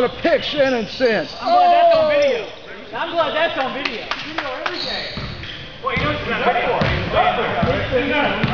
going to pick Shannon sent. I'm glad that's on oh! video. I'm glad that's on video. You know everything. Well, you know it's not video.